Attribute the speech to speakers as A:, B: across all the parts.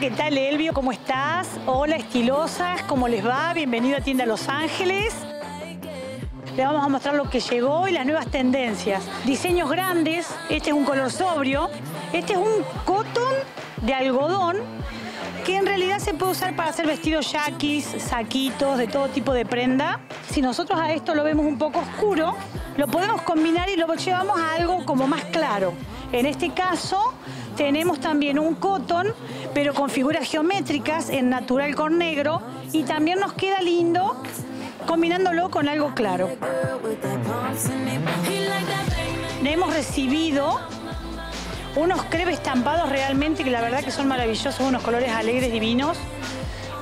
A: ¿qué tal Elvio? ¿Cómo estás? Hola estilosas, ¿cómo les va? Bienvenido a Tienda Los Ángeles. Le vamos a mostrar lo que llegó y las nuevas tendencias. Diseños grandes, este es un color sobrio, este es un cotton de algodón que en realidad se puede usar para hacer vestidos yaquis, saquitos, de todo tipo de prenda. Si nosotros a esto lo vemos un poco oscuro, lo podemos combinar y lo llevamos a algo como más claro. En este caso tenemos también un cotton, pero con figuras geométricas en natural con negro y también nos queda lindo combinándolo con algo claro. Hemos recibido unos crepes estampados realmente que la verdad que son maravillosos, unos colores alegres, divinos.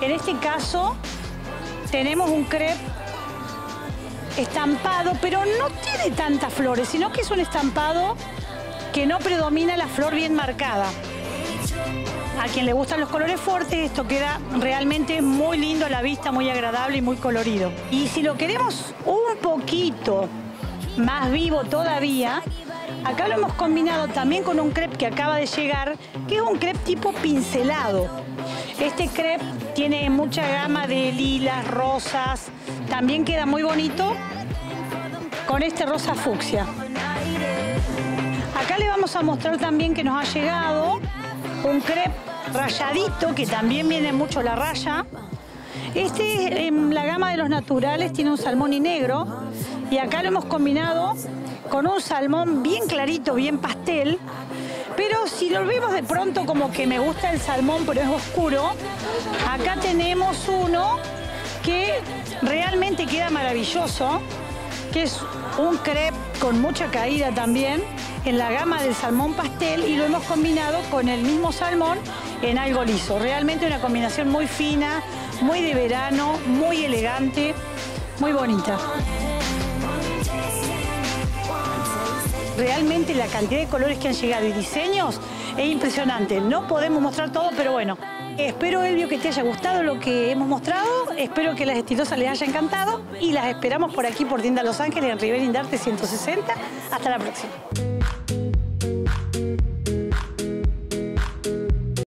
A: En este caso tenemos un crepe estampado, pero no tiene tantas flores, sino que es un estampado que no predomina la flor bien marcada. A quien le gustan los colores fuertes, esto queda realmente muy lindo a la vista, muy agradable y muy colorido. Y si lo queremos un poquito más vivo todavía, acá lo hemos combinado también con un crepe que acaba de llegar, que es un crepe tipo pincelado. Este crepe tiene mucha gama de lilas, rosas, también queda muy bonito con este rosa fucsia. Acá le vamos a mostrar también que nos ha llegado un crepe rayadito, que también viene mucho la raya. Este en la gama de los naturales tiene un salmón y negro y acá lo hemos combinado con un salmón bien clarito, bien pastel. Pero si lo vemos de pronto como que me gusta el salmón pero es oscuro, acá tenemos uno que realmente queda maravilloso, que es un crepe con mucha caída también en la gama del salmón pastel y lo hemos combinado con el mismo salmón en algo liso. Realmente una combinación muy fina, muy de verano, muy elegante, muy bonita. Realmente la cantidad de colores que han llegado y diseños es impresionante. No podemos mostrar todo, pero bueno. Espero, Elvio, que te haya gustado lo que hemos mostrado. Espero que las estilosas les haya encantado. Y las esperamos por aquí, por Tienda Los Ángeles, en Rivera Indarte 160. Hasta la próxima.